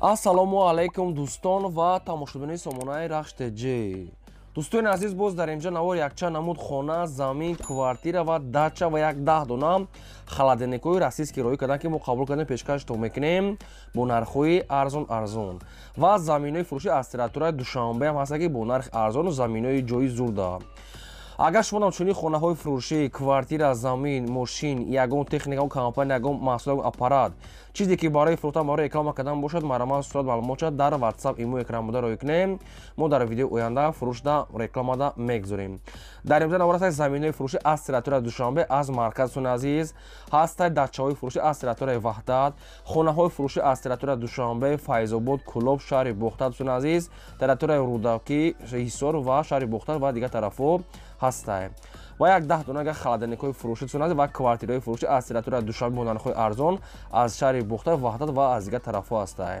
ассалому алайкум дӯстон ва тамошобини сомонаи рахштеҷи дӯстони азиз боз дар инҷа навор якчанд намуд хона замин квартира ва дача ва як даҳ дона. Халаденникҳои расистки роӣ кардан ки мо қабул кардем пешкашто мекунем. Бо нархҳои арзон арзон. Ва заминҳои фурӯши аз территорияи душанбе ҳам ҳаста ки бо нархи арзону заминҳои ҷои зурда агар шумо намчунин хонаҳои фурӯшӣ квартира замин мошин ягон техника компания ягон маҳсул аппарат чизе ки барои фурӯхтан барои реклама кардан бошад мараман сурат маълумот шуд дар ватсап имо экранбуда роӣ кунем мо дар видеои оянда фурӯшда рекламада мегузорем. Дар имза навораста заминҳои фурӯшӣ аз территорияи душанбе аз марказтон азиз ҳастай дачаҳои фурӯшӣ аз территорияи ваҳдат хонаҳои фурӯшӣ аз территорияи душанбе файзобод кӯлоб шаҳри бохтатон азиз территорияи рудакӣ ҳисор ва шаҳри бохтат ва дигар тарафҳо ҳастай ва як даҳ дона халаданникҳои фурӯшидсон аст ва квартираҳои фурӯшӣ аз территорияи душанбе бо нархҳои арзон аз шаҳри бухта ваҳдат ва аз дигар тарафҳо ҳастай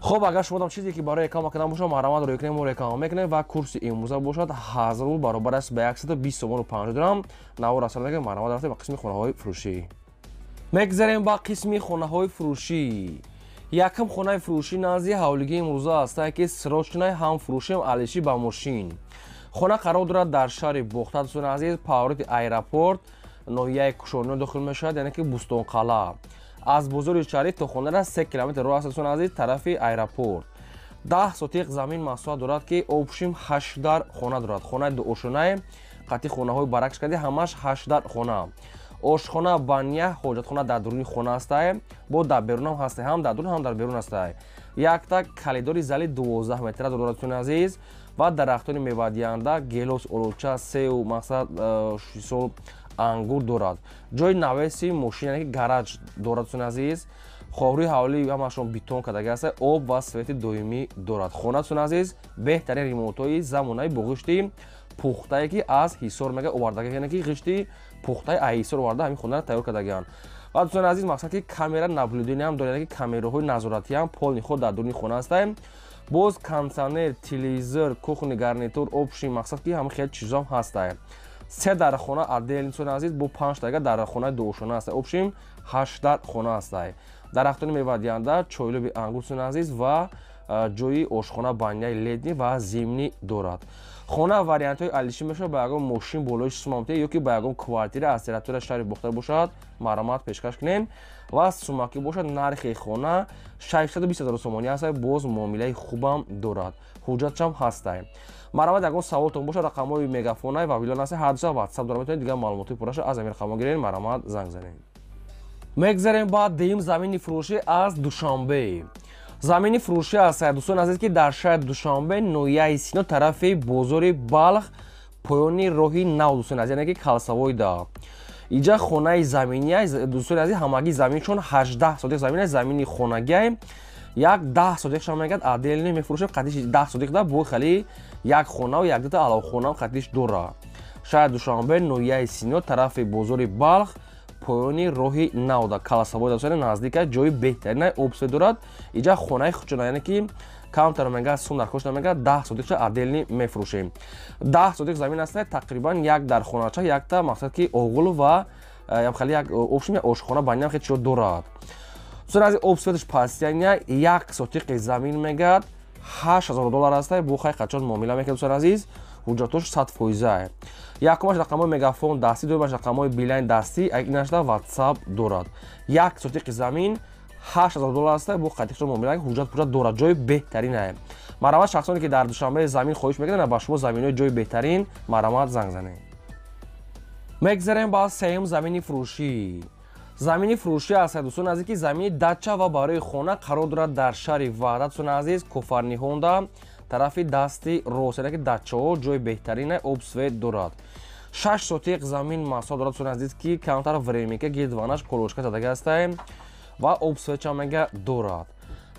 хуб агар шумодам чизе ки барои реклама кардан бошад маҳрамат роӣ кунем реклама мекунем ва курси имрӯза бошад ҳазар рубл баробар аст ба 120 сомону 5 дирам. Наво расона мекунем маҳрамат рафтем ба қисми хонаҳои фурӯшӣ. Мегзарем ба қисми хонаҳои фурӯшӣ. Якам хонаи фурӯшӣ назди ҳавлигии имрӯза ҳастае ки срочнаи ҳам фурӯшем алишӣ ба мошин хона қарор дорад дар шаҳри бохта дӯстони азиз павроти аэропорт ноҳияи кушониё дохил мешавад яъне ки бустонқалъа аз бозори шаҳрӣ то хонара се километр роҳ аст дӯстони азиз тарафи аэропорт. Даҳ сотиқ замин маҳсулат дорад ки обшим ҳаштдар хона дорад. Хонаи дуошунае қатъи хонаҳои баракш карди ҳамаш ҳаштдар хона. Ошхона баня ҳоҷатхона дар дуруни хона ҳастае бо дар берун ҳам ҳастае ҳам дар дурун ҳам дар берун ҳастае якта калидори зали дувоздаҳ метра дорад дӯстони азиз ва дарахтони мевадиҳанда гелос олуча сеу мақсад э, шисол ангур дорад. Ҷои навеси мошин яъне ки гараҷ дорад дӯстони азиз ховрии ҳавлӣ ҳамашон битон кардаги аст об ва свети доимӣ дорад. Хона дӯстони азиз беҳтарин ремонтҳои замонаи бо ғишти пухтае ки аз ҳисор мега овардага яъне ки ғишти пухтаи аз ҳисор оварда ҳамин хонаро тайёр кардагианд ва дӯстони азиз мақсад ки камера наблюдениям дорад яъне ки камераҳои назоратиам полни ход дар дуруни хона ҳастаем боз кондитсионер телевизор кухни гарнитур обши мақсад ки ҳама хел чизом ҳастае. Се дар хона аделинсони азиз бо панҷтага дар хонаи дуошона ҳастае. Обшим ҳаштдар хона ҳастае. Дарахтони мевадиҳанда чойлуби ангурсони азиз ва ҷои ошхона баняи ледни ва зимнӣ дорад. Хона вариантҳои алишӣ мешавад ба ягон мошин болои шумамте ё ки ба ягон квартира аз территорияи шаҳри бохтар бошад маъромат пешкаш кунем ва сумакӣ бошад нархи хона 620 ҳазор сомонӣ аст боз муомилаи хубам дорад. Ҳуҷҷатшам ҳастай маъромат ягон саволтон бошад рақамҳои мегафонай ва вилон аст ҳардуса ватсап дора метавонед дигар маълумоти пурраша аз амин рақамҳо гиред. Маъромат занг занед. Мегзарем ба деюм замини фурӯшӣ аз душанбе замини фурӯшӣ аст дӯстони азиз ки дар шаҳри душанбе ноҳияи сино тарафи бозори балх поёни роҳи нав дӯстони азиз яъне ки калсавойда иҷа хонаи заминия дӯстони азиз ҳамагӣ замин чун 18 сотиқ замин замини хонагиае як 10 сотиқшам мегӯяд аделни мефурӯшем қатиш 10 сотиқда бо хали як хонаву якдута аловхонам қатиш дора. Шаҳри душанбе ноҳияи сино тарафи бозори балх поёни роҳи навда. Каласавода наздика ҷои беҳтарина обсве дорад. Иҷа хонаи хучона яъне ки камтар мега сум дар кошта мега даҳ сотиқча аделни мефурӯшем. Даҳ сотиқ замин аста тақрибан як дар хонача якта мақсад ки оғул ва э, хали як обшим як ошхона баням хел чиро дорад. Сӯр аз обсветш пастяня як сотиқи замин мегад ҳашт ҳазор доллар аста бо хай қачон муомила мекард дӯстон азиз ҳуҷҷатош сад фоизае. Якумаш рақамҳои мегафон дастӣ дуюмаш рақамҳои билайн дастӣ инашда ватсап дорад. Як сотиқи замин 8000 доллар аст бо қатиқшо муомила ҳуҷҷат пуҷат дорад. Ҷои беҳтаринае. Марамат шахсоне ки дар душанбе замин хоҳиш мекунанд ба шумо заминҳои ҷои беҳтарин марамат занг занед. Мегзарем ба сеюм замини фурӯшӣ. Замини фурӯшӣ аст дӯстони азиз ки замини дача ва барои хона қарор дорад дар шаҳри ваҳдат дӯстони азиз кофарниҳонда тарафи дасти рост яъне ки дачаҳо ҷои беҳтарина обсвет дорад. Шаш сотиқ замин маҳсулот дорад дӯстони азиз ки камтар времика гирдванаш колошка задага ҳастае ва обсвечамега дорад.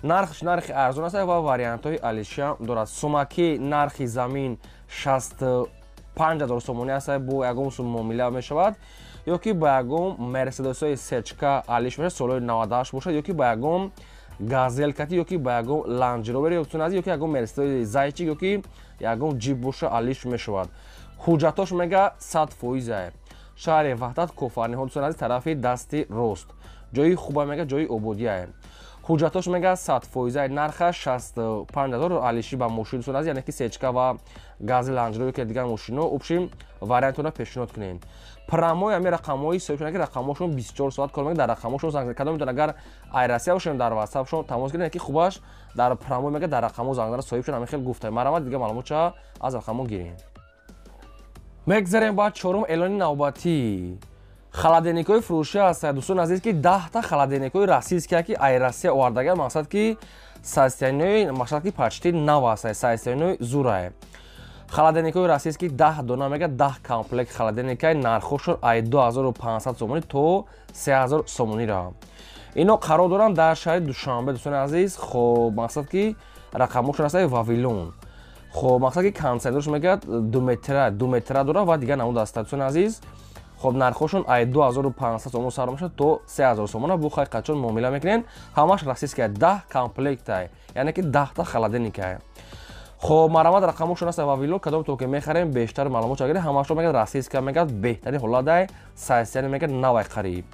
Нархш нархи арзон аст ва вариантҳои алишиам дорад. Сумаки нархи замин 65 сомонӣ аст бо ягон сум муомила мешавад ё ки ба ягон мерседесои сечка алиш мешавад солҳои 98 бошад ё ки ба ягон газелкати ё ки ба ягон ланҷровери ётунази ё ки ягон мерседеси зайчик ё ки ягон ҷиб боша алиш мешавад. Ҳуҷҷатош мега 100 фоизае. Шаҳри ваҳдат кофарниҳо дӯстонази тарафи дасти рост. Ҷои хуба мега ҷои ободиае ҳуҷҷатош мегӯяд сад фоизаи нархаш шастпанҷ ҳазор алиши ба мошин сон аст яъне ки сечка ва гази ланҷрои ки дигар мошино убшим вариантона пешниҳод кунен прамои ами рақамҳои соҳибшона ки рақамҳошон бисчор соат кор мегӯяд дар рақамҳошон занг кадом метавон агар айрасия бошем дар ватсапшон тамос гирен ки хубаш дар прамои мегӯяд дар рақамҳо занг соҳибшон ами хел гуфта марамад дига маълумотша аз рақамҳо гирем. Мегзарем ба чорум эълони навбатӣ халаденикҳои фурӯшӣ ҳастанд дӯстон азиз ки даҳта халаденикҳои российския ки айрасия овардагар мақсад ки состояниҳои мақсад ки почти нав ҳастанд состояниҳои зурае халаденикҳои российски даҳ дона мега даҳ комплект халаденикаи нархошон ай 2500 сомонӣ то 3000 сомонира ино қарор доранд дар шаҳри душанбе дӯстони азиз хоб мақсад ки рақамошон ҳастаи вавилон хоб мақсад ки консердорш мегӯяд думетра думетра дора ва дигар намуд ҳастад дӯстони азиз хоб нархошон ай 2500 сомон сар мешад то 3000 сомона бу хай қачон муомила мекунен ҳамаш российская 10 комплектае яъне ки 10 та халаденикае хоб марамад рақамошон аст вавило кадом то ки мехарем бештар маълумот чагире ҳамашро мегӯяд российская мегӯяд беҳтарин ҳолатае сайсияни мегӯяд навай қариб.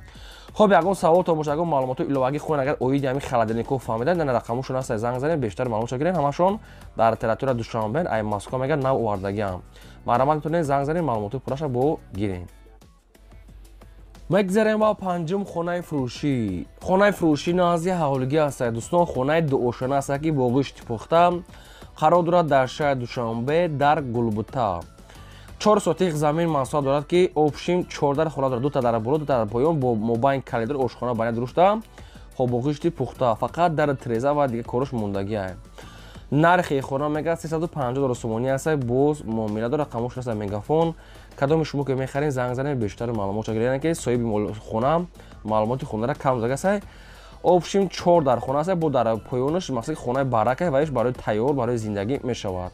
Хоб ягон савол то боша ягон маълумоти иловагӣ хоҳен агар оиди ҳами халаденикҳо фаҳмидан яна рақамошон аст занг занем бештар маълумот чагирем ҳамашон дар территория душанбен ай москва мегӯяд нав овардагиам. Марамад метавонем занг занем маълумоти пурраша бо гирем мегзарем ба панҷум хонаи фурӯшӣ. Хонаи фурӯшӣ назди ҳавлигӣ ҳастад дӯстон хонаи дуошона ҳастад ки бо ғишти пухта. Қарор дорад дар шаҳри душанбе дар гулбута. Чор сотиқ замин маҳсулот дорад ки обшим чордар хона дорад. Дута дар боло дута дар поён бо мобайн калидор ошхона бана дурушта хоб бо ғишти пухта. Фақат дар треза ва дигар корош мондагиа нархи хона мега 350 доллар сомонӣ аст боз муомила дора қамош аст мегафон. Кадоми шумо ки мехарин занг занед бештар маълумот гирен ки соҳиби хона маълумоти хонара кам загасай обшим чор дар хона аст бо дар поёнаш мақсад хонаи барака ва иш барои тайёр барои зиндагӣ мешавад.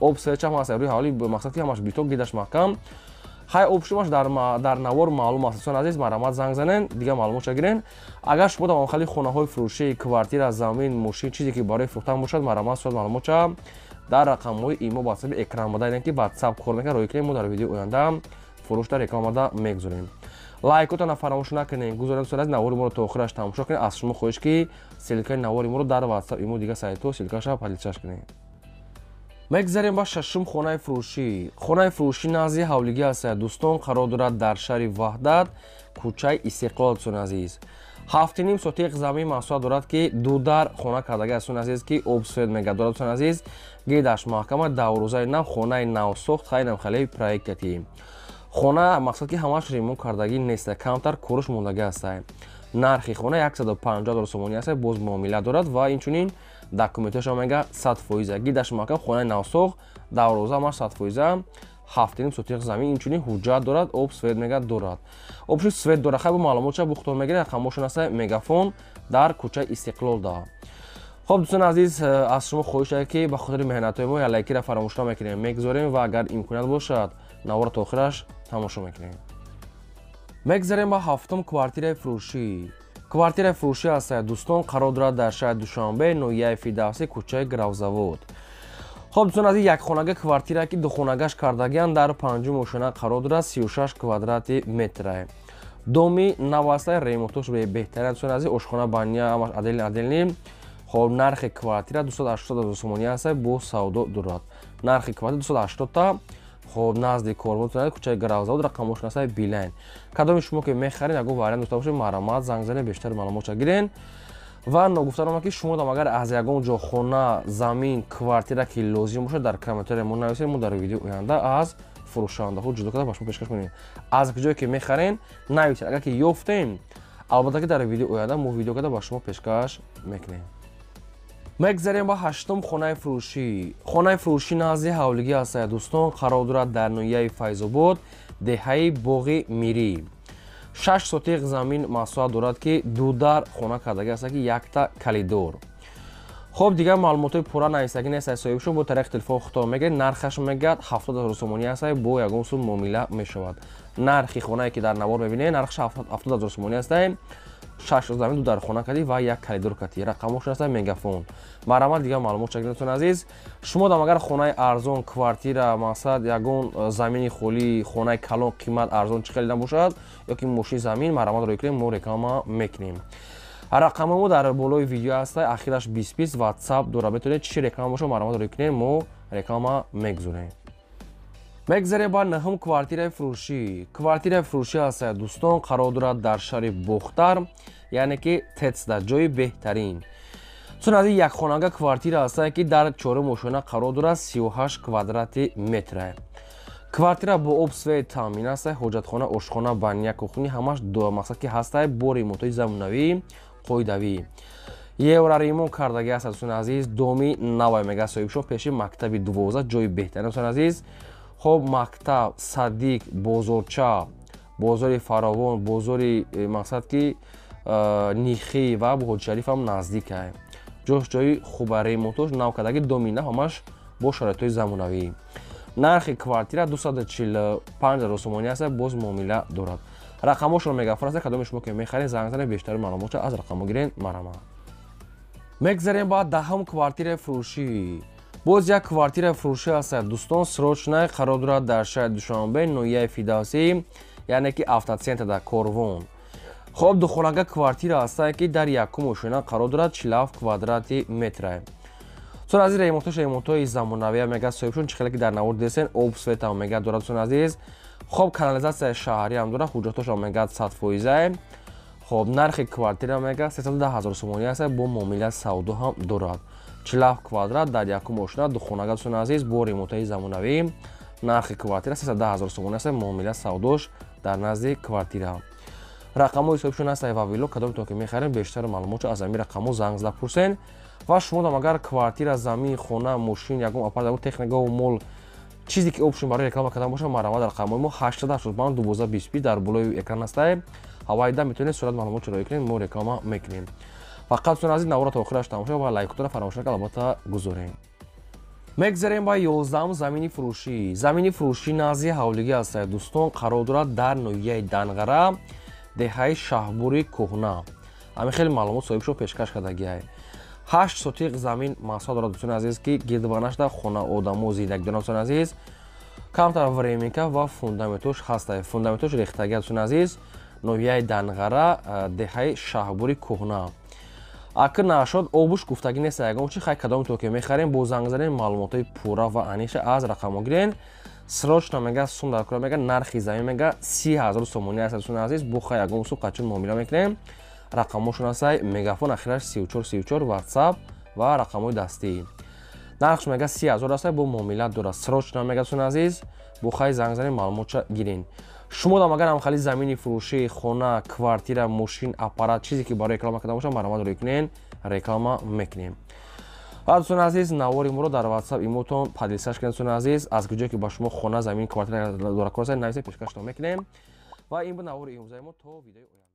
Об сечам аст рӯи ҳавли мақсад ки ҳамаш биток гидаш маҳкам ҳай обшумаш дар навор маълум аст. Сон азиз марамат занг занен дигар маълумотша гирен агар шумо дар онхали хонаҳои фурӯшии квартира замин мошин чизе ки барои фурӯхтан бошад марамат соат маълумотша дар рақамҳои имо ба ҳисаби экран бадаен ки ватсап кор мекард роикунем мо дар видеои оянда фурӯшда рекламада мегузорем. Лайкотона фаромӯш накунед. Гузорем аз навори моро то охираш тамошо кунед. Аз шумо хоҳиш ки силкаи навори моро дар ватсап имо дигар сайтҳо силкаша падилчаш кунед мегзарем ба шашум хонаи фурӯшӣ. Хонаи фурӯшӣ назди ҳавлигӣ ҳастад дӯстон қарор дорад дар шаҳри ваҳдат кӯчаи истиқлол сон азиз. Ҳафти ним сотиқ замин маҳсулот дорад ки дудар хона кардаги сон азиз ки обсвед мега дорад сон азиз гидаш маҳкама даврӯзаи нав хонаи навсохт хайнам халеи проектати хона мақсад ки ҳамаш ремон кардагӣ неста камтар кӯриш мондагӣ ҳастад нархи хона 150 доллар сомонӣ аст боз муомила дорад ва инчунин документашон мега 100 фоиза. Гидаш мака хонаи навсох давроза ма 100 фоиза. Ҳафтиним сотиқ замин инчунин ҳуҷҷат дорад об свет мега дорад. Обши свет дора. Хай бо маълумотша бухтор мегирад рақамошон аста мегафон дар кӯчаи истиқлол да хоб дӯстони азиз аз шумо хоҳиш ки ба хотири меҳнатҳои мо лайкира фаромӯш намекунем мегузорем ва агар имконият бошад навора то охираш тамошо мекунем. Мегзарем ба ҳафтум квартираи фурӯшӣ квартираи фурӯшӣ ҳастад дӯстон қарор дорад дар шаҳри душанбе ноҳияи фидавси кӯчаи гравзавод. Хоб дӯстон аз якхонага квартира ки духонагаш кардагиан дар панҷум ошона қарор дорад 36 квадрати метрае доми наваста ремонтош беҳтарин дӯстон аз ошхона бания амаш аделин аделни хоб нархи квартира 280 сомонӣ аста бо савдо дорад. Нархи квартира 280 та хоб назди корбонтонад кӯчаи гаравзавод рақамош насаи билайн. Кадоми шумо ки мехаред ягон вариант дошта бошед марамат занг занед бештар маълумотша гирен ва ногуфтарома ки шумо дам агар аз ягон ҷо хона замин квартира ки лозим бошад дар комментария мо нависед мо дар видео оянда аз фурӯшандаҳо ҷудо карда ба шумо пешкаш кунем. Аз куҷое ки мехарен нависед агар ки ёфтем албатта ки дар видео оянда мо видео карда ба шумо пешкаш мекунем мегзарем ба ҳаштум хонаи фурӯшӣ. Хонаи фурӯшӣ назди ҳавлигӣ ҳастад дӯстон қарор дорад дар ноҳияи файзобод деҳаи боғи мирӣ. Шаш сотиқ замин маҳсулот дорад ки дудар хона кардагӣ ҳастад ки якта калидор. Хоб дигар маълумотои пурра нависагӣ нестад соҳибшон бо тариқи телефон хитоб мегиред. Нархаш мегӯяд ҳафтод ҳазор сомонӣ ҳастад бо ягон сум муомила мешавад. Нархи хонае ки дар навор мебинед нархаш ҳафтод ҳазор сомонӣ ҳастад шаш замин ду дар хона кардӣ ва як калидор кардӣ. Рақамошон аста мегафон. Марамат дигар маълумот чагиртон азиз. Шумо дам агар хонаи арзон квартира мақсад ягон э, замини холӣ хонаи калон қимат арзон чӣ хелидан бошад ё ки мошини замин марамат роикунем мо реклама мекунем. Рақамамо дар болои видео ҳаста ахираш бисбис ватсап дора метавонед чӣ реклама бошо маълумот дорӣ кунед мо реклама мегузорем мегзарем ба наҳум квартираи фурӯшӣ. Квартираи фурӯшӣ ҳастая дӯстон қарор дорад дар шаҳри бухтар яъне ки тецда ҷои беҳтарин. Чун аз ин якхонага квартира ҳастае ки дар чорум ошона қарор дорад 38 квадрати метра квартира бо обсвеи таъмин ҳастае ҳоҷатхона ошхона баня кухни ҳамаш мақсад ки ҳастае бо ремонтҳои замунавӣ қоидавӣ. Евра ремонт кардагӣ ҳаст дӯстони азиз доми навай мега соҳибшо пеши мактаби дувоза ҷои беҳтарин. Дӯстони азиз хоб мактаб садиқ бозорча бозори фаровон бозори э, мақсад ки э, нихӣ ва ҳоҷишариф ҳам наздик ай ҷош ҷои хуба ремонтош навкадаги домина ҳамаш бо шароитҳои замунавӣ нархи квартира 245 ҳазор сомонӣ аст боз муомила дорад. Рақамошро мегафараста кадоми шумо ки мехаред занг зане бештари маълумотро аз рақамо гирен марама мегзарем ба даҳум квартираи фурӯшӣ боз як квартираи фурӯшӣ ҳастад дӯстон срочнай қарор дорад дар шаҳри душанбе ноҳияи фидавсӣ яъне ки автоцентр дар корвон. Хоб духонага квартира ҳастае ки дар якум ошина қарор дорад 47 квадрати метра. Сон азиз ремонтош ремонтҳои замонавия мега соҳибшон чӣ хеле ки дар навор десен об светам мега дорад. Сон азиз хоб канализатсияи шаҳриам дорад ҳуҷҷатошам мега сад фоизае хоб нархи квартира мега 310 ҳазор сомонӣ аст бо муомилаи савдо ҳам дорад 47 квадрат дар якум ошина духонага дӯстони азиз бо ремонтҳои замонавӣ. Нархи квартира 310 ҳазор сомонӣ аст муомилаи савдош дар назди квартира. Рақамҳои ҳисобшон ҳастаи ва вилло кадомтон ки мехарем бештар маълумотро аз ҳамин рақамҳо занг зада пурсен ва шумо дам агар квартира замин хона мошин ягон апартамент техникао мол чизе ки опшн барои реклама кардан боша маърама дар рақамҳои мо 875 дар болои экран ҳастае ҳавайда метавонед сурат маълумотро роя кунед мо реклама мекунем фақат сон азиз навора то охираш тамошо ва лайкотро фаромош накард албатта гузорем. Мегзарем ба ёздаҳум замини фурӯшӣ. Замини фурӯшӣ назди ҳавлигӣ ҳастае дӯстон қарор дорад дар ноҳияи данғара деҳаи шаҳбури кӯҳна. Ҳамин хеле маълумот соҳибшо пешкаш кардагиай ҳашт сотиқ замин маҳсул дорад дӯстони азиз ки гирдванашда хона одамо зиндаги дорад дӯстони азиз. Камтар временка ва фундаментош ҳастае фундаментош рехтагия дӯстони азиз ноҳияи данғара деҳаи шаҳбури кӯҳна акр нашод обуш гуфтагӣ неста ягон чи хай кадомтон ки мехарем бо занг занен маълумотҳои пурра ва аниша аз рақамо гирен срочно мега сум дар кора мега нархи замин мега си ҳазор сомонӣ аст дӯстони азиз буха ягон су қачун муомила мекунем. Рақамошон ҳастай мегафон ахираш 3434 ватсап ва рақамҳои дастӣ нархш мега си ҳазор ҳастай бо муомила дорад срочно мега дӯстони азиз. Бухай занг занен маълумотша гирин. Шумо дам агар ҳамхали замини фурӯшӣ хона квартира мошин аппарат чизе ки барои реклама кардан боша маърама дорӣ кунен реклама мекунем. Дӯстони азиз навори моро дар ватсап имотон падилсаш кунед дӯстони азиз. Аз куҷое ки ба шумо хона замин квартира дора кора нависе пешкаштон мекунем. Ва ин бу навори имрӯзаи мо то видеои